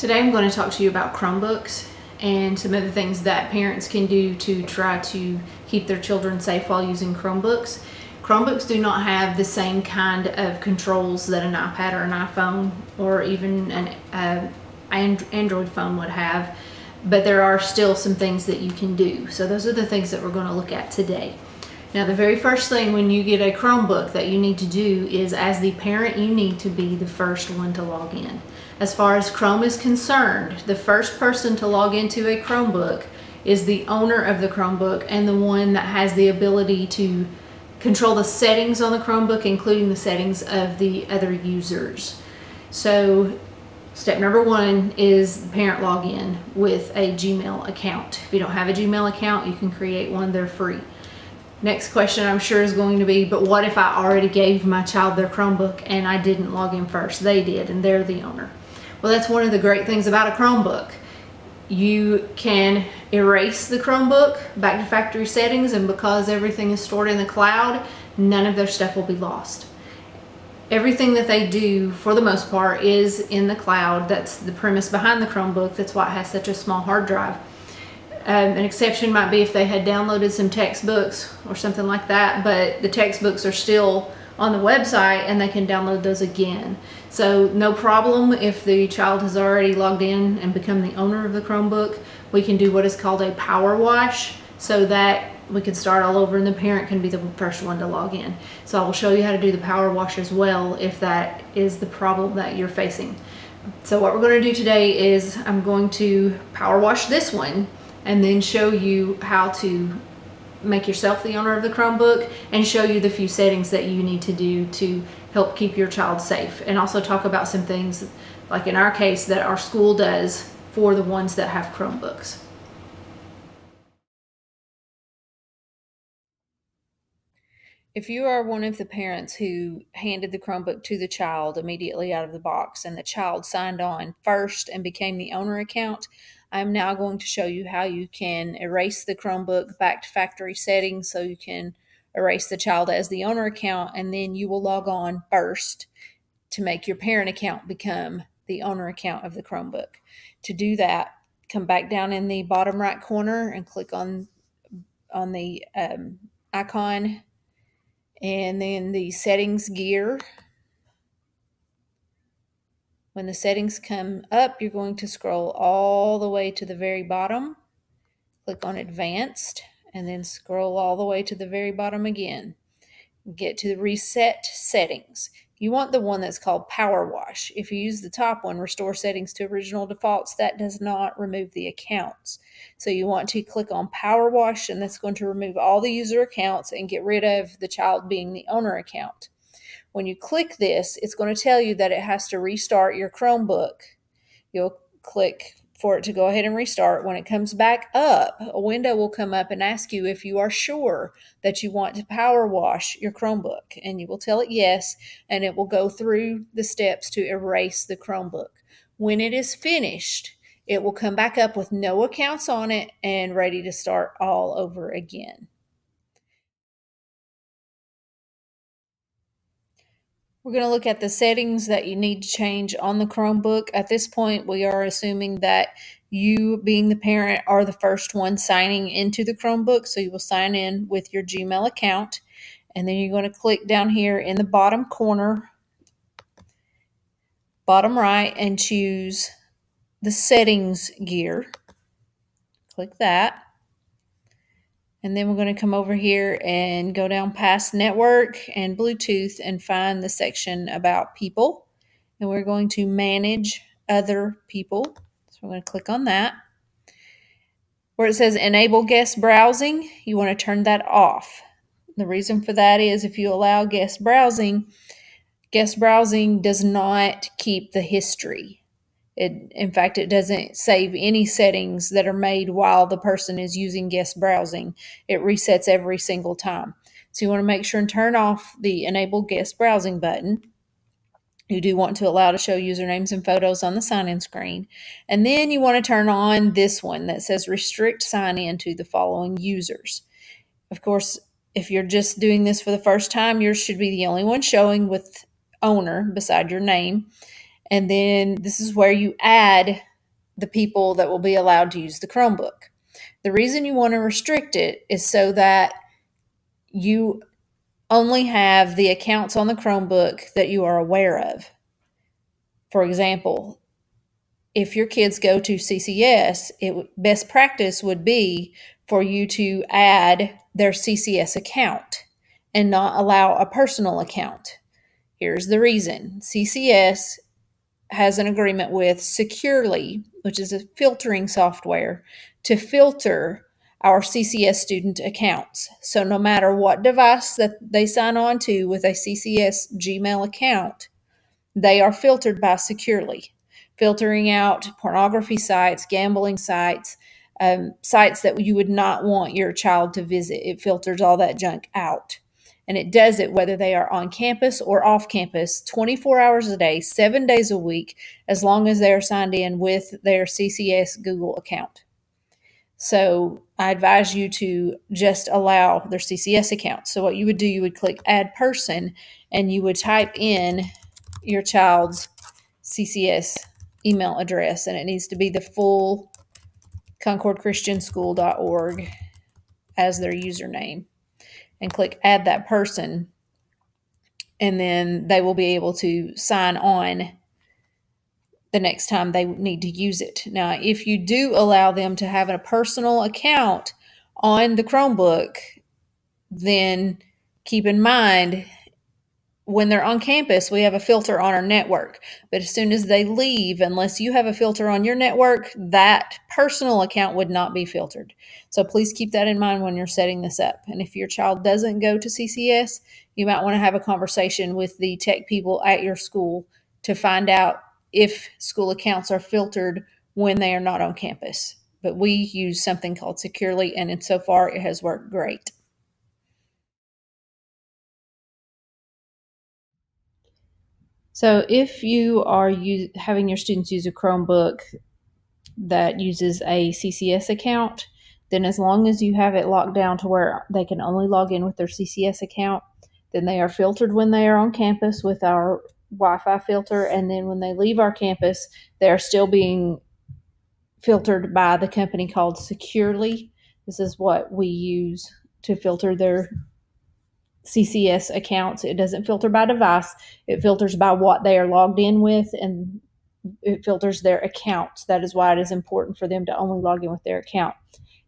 Today I'm going to talk to you about Chromebooks and some of the things that parents can do to try to keep their children safe while using Chromebooks. Chromebooks do not have the same kind of controls that an iPad or an iPhone or even an uh, Android phone would have, but there are still some things that you can do. So those are the things that we're going to look at today. Now the very first thing when you get a Chromebook that you need to do is as the parent you need to be the first one to log in. As far as Chrome is concerned, the first person to log into a Chromebook is the owner of the Chromebook and the one that has the ability to control the settings on the Chromebook, including the settings of the other users. So step number one is the parent login with a Gmail account. If you don't have a Gmail account, you can create one, they're free. Next question I'm sure is going to be, but what if I already gave my child their Chromebook and I didn't log in first? They did and they're the owner. Well, that's one of the great things about a Chromebook. You can erase the Chromebook back to factory settings and because everything is stored in the cloud, none of their stuff will be lost. Everything that they do, for the most part, is in the cloud. That's the premise behind the Chromebook. That's why it has such a small hard drive. Um, an exception might be if they had downloaded some textbooks or something like that, but the textbooks are still on the website and they can download those again. So no problem if the child has already logged in and become the owner of the Chromebook. We can do what is called a power wash so that we can start all over and the parent can be the first one to log in. So I will show you how to do the power wash as well if that is the problem that you're facing. So what we're going to do today is I'm going to power wash this one and then show you how to make yourself the owner of the Chromebook and show you the few settings that you need to do to help keep your child safe and also talk about some things like in our case that our school does for the ones that have Chromebooks. If you are one of the parents who handed the Chromebook to the child immediately out of the box and the child signed on first and became the owner account, I'm now going to show you how you can erase the Chromebook back to factory settings so you can erase the child as the owner account and then you will log on first to make your parent account become the owner account of the Chromebook. To do that, come back down in the bottom right corner and click on on the um, icon and then the settings gear when the settings come up, you're going to scroll all the way to the very bottom, click on advanced, and then scroll all the way to the very bottom again. Get to the reset settings. You want the one that's called power wash. If you use the top one, restore settings to original defaults, that does not remove the accounts. So you want to click on power wash and that's going to remove all the user accounts and get rid of the child being the owner account. When you click this, it's going to tell you that it has to restart your Chromebook. You'll click for it to go ahead and restart. When it comes back up, a window will come up and ask you if you are sure that you want to power wash your Chromebook. And you will tell it yes, and it will go through the steps to erase the Chromebook. When it is finished, it will come back up with no accounts on it and ready to start all over again. We're going to look at the settings that you need to change on the Chromebook. At this point, we are assuming that you, being the parent, are the first one signing into the Chromebook. So you will sign in with your Gmail account. And then you're going to click down here in the bottom corner, bottom right, and choose the settings gear. Click that. And then we're going to come over here and go down past network and Bluetooth and find the section about people. And we're going to manage other people. So we're going to click on that. Where it says enable guest browsing, you want to turn that off. The reason for that is if you allow guest browsing, guest browsing does not keep the history. It, in fact, it doesn't save any settings that are made while the person is using guest browsing. It resets every single time. So you want to make sure and turn off the enable guest browsing button. You do want to allow to show usernames and photos on the sign-in screen. And then you want to turn on this one that says restrict sign-in to the following users. Of course, if you're just doing this for the first time, yours should be the only one showing with owner beside your name. And then this is where you add the people that will be allowed to use the Chromebook. The reason you want to restrict it is so that you only have the accounts on the Chromebook that you are aware of. For example, if your kids go to CCS, it best practice would be for you to add their CCS account and not allow a personal account. Here's the reason. CCS has an agreement with Securely, which is a filtering software, to filter our CCS student accounts. So no matter what device that they sign on to with a CCS Gmail account, they are filtered by Securely, filtering out pornography sites, gambling sites, um, sites that you would not want your child to visit. It filters all that junk out. And it does it whether they are on campus or off campus, 24 hours a day, seven days a week, as long as they are signed in with their CCS Google account. So I advise you to just allow their CCS account. So what you would do, you would click add person and you would type in your child's CCS email address and it needs to be the full concordchristianschool.org as their username and click add that person and then they will be able to sign on the next time they need to use it. Now, if you do allow them to have a personal account on the Chromebook, then keep in mind when they're on campus, we have a filter on our network. But as soon as they leave, unless you have a filter on your network, that personal account would not be filtered. So please keep that in mind when you're setting this up. And if your child doesn't go to CCS, you might want to have a conversation with the tech people at your school to find out if school accounts are filtered when they are not on campus. But we use something called Securely, and in so far it has worked great. So if you are use, having your students use a Chromebook that uses a CCS account, then as long as you have it locked down to where they can only log in with their CCS account, then they are filtered when they are on campus with our Wi-Fi filter, and then when they leave our campus, they are still being filtered by the company called Securely. This is what we use to filter their CCS accounts. It doesn't filter by device; it filters by what they are logged in with, and it filters their accounts. That is why it is important for them to only log in with their account.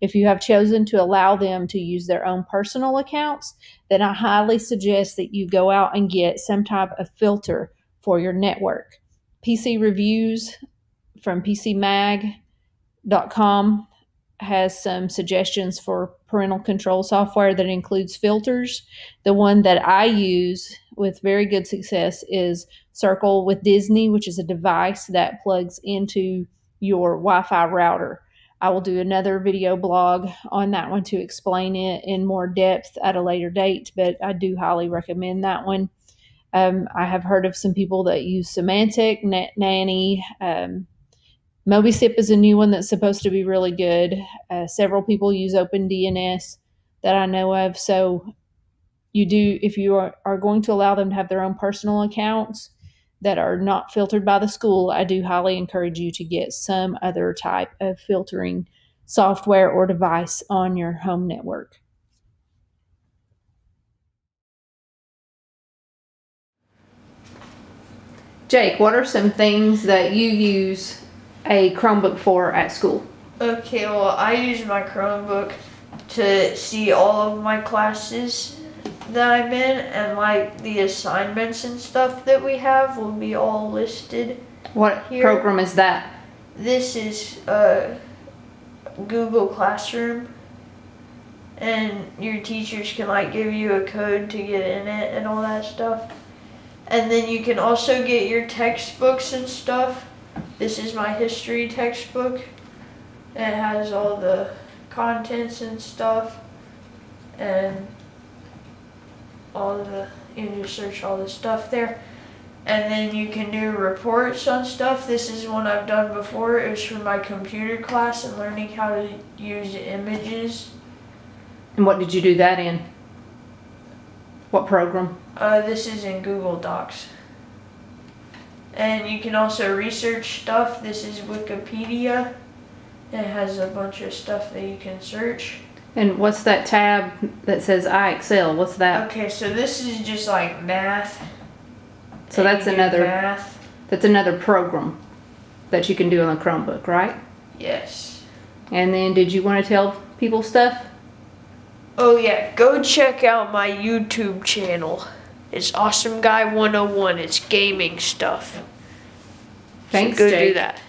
If you have chosen to allow them to use their own personal accounts, then I highly suggest that you go out and get some type of filter for your network. PC Reviews from PCMag.com has some suggestions for parental control software that includes filters. The one that I use with very good success is Circle with Disney, which is a device that plugs into your Wi Fi router. I will do another video blog on that one to explain it in more depth at a later date, but I do highly recommend that one. Um, I have heard of some people that use Symantec, Net Nanny. Um, Mobicip is a new one that's supposed to be really good. Uh, several people use OpenDNS that I know of. So you do, if you are, are going to allow them to have their own personal accounts, that are not filtered by the school, I do highly encourage you to get some other type of filtering software or device on your home network. Jake, what are some things that you use a Chromebook for at school? Okay, well, I use my Chromebook to see all of my classes that I'm in and like the assignments and stuff that we have will be all listed. What here. program is that? This is uh, Google Classroom and your teachers can like give you a code to get in it and all that stuff. And then you can also get your textbooks and stuff. This is my history textbook. It has all the contents and stuff. And all the you just search all the stuff there. And then you can do reports on stuff. This is one I've done before. It was for my computer class and learning how to use images. And what did you do that in? What program? Uh, this is in Google Docs And you can also research stuff. This is Wikipedia. It has a bunch of stuff that you can search. And what's that tab that says IXL? What's that? Okay, so this is just like math. So that's And you do another math. that's another program that you can do on the Chromebook, right? Yes. And then did you want to tell people stuff? Oh yeah, go check out my YouTube channel. It's Awesome Guy 101. It's gaming stuff. Thanks, so go Jake. do that.